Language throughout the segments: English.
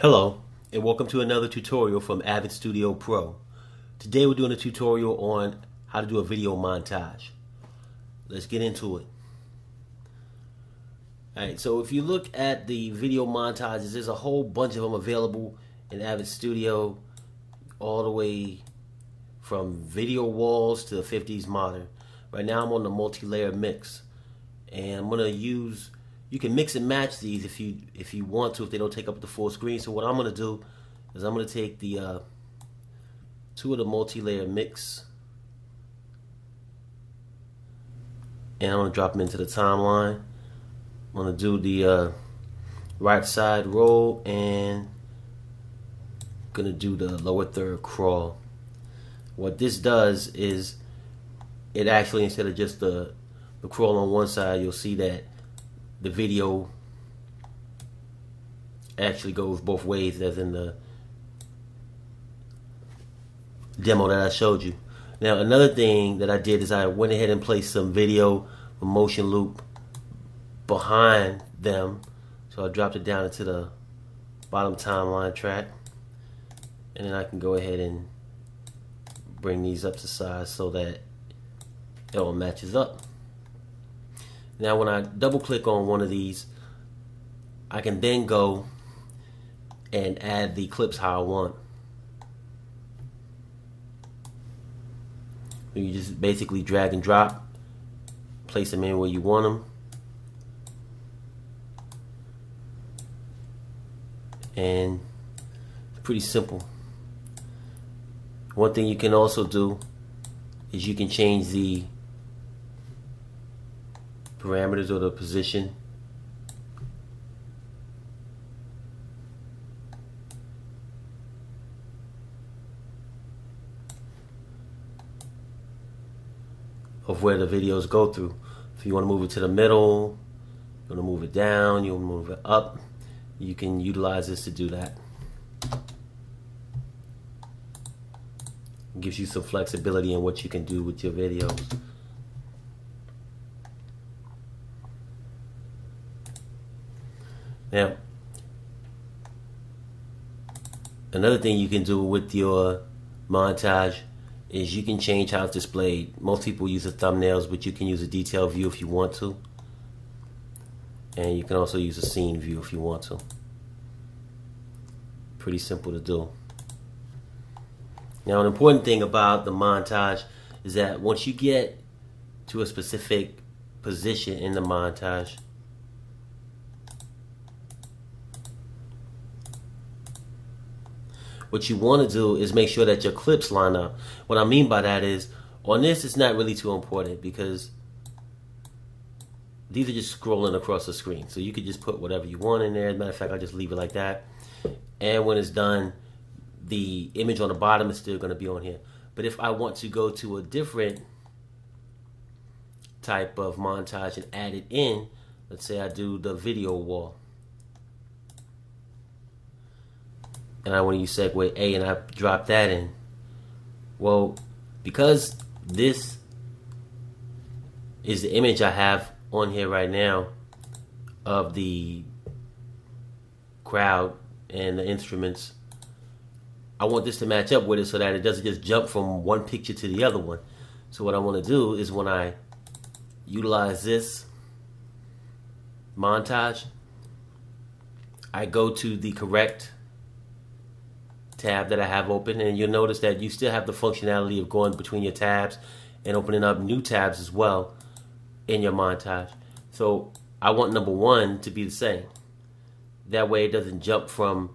Hello, and welcome to another tutorial from Avid Studio Pro. Today we're doing a tutorial on how to do a video montage. Let's get into it. Alright, so if you look at the video montages, there's a whole bunch of them available in Avid Studio, all the way from video walls to the 50s modern. Right now I'm on the multi-layer mix, and I'm going to use you can mix and match these if you if you want to if they don't take up the full screen. So what I'm gonna do is I'm gonna take the uh, two of the multi-layer mix and I'm gonna drop them into the timeline. I'm gonna do the uh, right side roll and gonna do the lower third crawl. What this does is it actually instead of just the the crawl on one side you'll see that the video actually goes both ways as in the demo that I showed you. Now another thing that I did is I went ahead and placed some video motion loop behind them. So I dropped it down into the bottom timeline track. And then I can go ahead and bring these up to size so that it all matches up. Now when I double click on one of these, I can then go and add the clips how I want. You just basically drag and drop, place them in where you want them. And it's pretty simple. One thing you can also do is you can change the parameters or the position. of where the videos go through. If you want to move it to the middle, you want to move it down, you want to move it up, you can utilize this to do that. It gives you some flexibility in what you can do with your videos. Now, another thing you can do with your montage is you can change how it's displayed. Most people use the thumbnails, but you can use a detail view if you want to. And you can also use a scene view if you want to. Pretty simple to do. Now, an important thing about the montage is that once you get to a specific position in the montage, what you want to do is make sure that your clips line up. What I mean by that is, on this, it's not really too important because these are just scrolling across the screen. So you could just put whatever you want in there. As a matter of fact, I just leave it like that. And when it's done, the image on the bottom is still going to be on here. But if I want to go to a different type of montage and add it in, let's say I do the video wall. And I want to use segue A and I drop that in. Well, because this is the image I have on here right now of the crowd and the instruments, I want this to match up with it so that it doesn't just jump from one picture to the other one. So what I want to do is when I utilize this montage, I go to the correct tab that I have open and you'll notice that you still have the functionality of going between your tabs and opening up new tabs as well in your montage. So I want number one to be the same. That way it doesn't jump from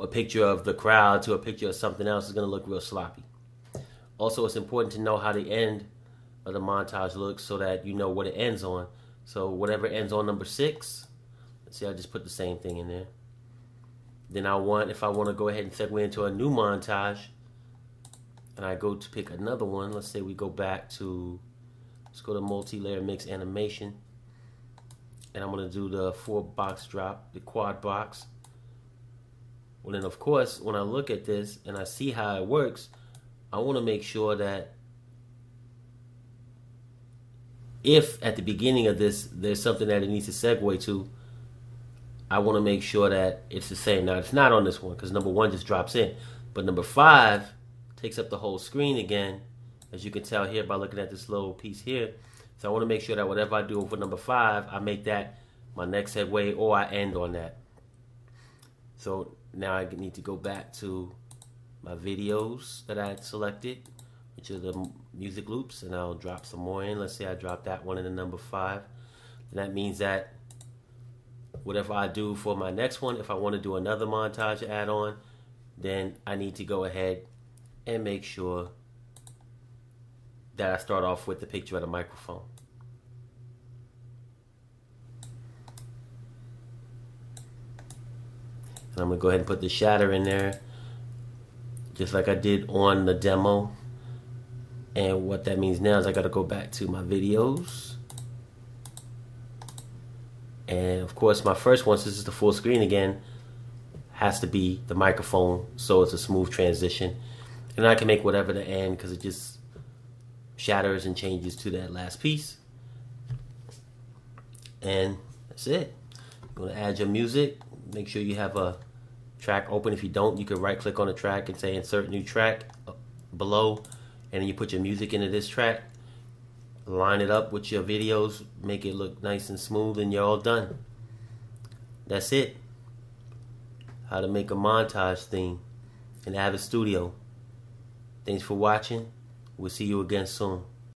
a picture of the crowd to a picture of something else. It's going to look real sloppy. Also, it's important to know how the end of the montage looks so that you know what it ends on. So whatever ends on number six, let's see, I just put the same thing in there. Then I want, if I want to go ahead and segue into a new montage, and I go to pick another one, let's say we go back to, let's go to multi-layer mix animation, and I'm going to do the four box drop, the quad box. Well, then of course, when I look at this and I see how it works, I want to make sure that if at the beginning of this there's something that it needs to segue to, I want to make sure that it's the same. Now it's not on this one because number one just drops in, but number five takes up the whole screen again, as you can tell here by looking at this little piece here. So I want to make sure that whatever I do for number five, I make that my next segue or I end on that. So now I need to go back to my videos that I had selected, which are the music loops, and I'll drop some more in. Let's say I drop that one in the number five. And that means that whatever I do for my next one, if I want to do another montage add on, then I need to go ahead and make sure that I start off with the picture of the microphone. And I'm going to go ahead and put the shatter in there just like I did on the demo. And what that means now is I got to go back to my videos. And of course, my first one, since it's the full screen again, has to be the microphone so it's a smooth transition. And I can make whatever the end because it just shatters and changes to that last piece. And that's it. You're going to add your music. Make sure you have a track open. If you don't, you can right click on the track and say insert new track uh, below. And then you put your music into this track. Line it up with your videos. Make it look nice and smooth and you're all done. That's it. How to make a montage theme in Avid Studio. Thanks for watching. We'll see you again soon.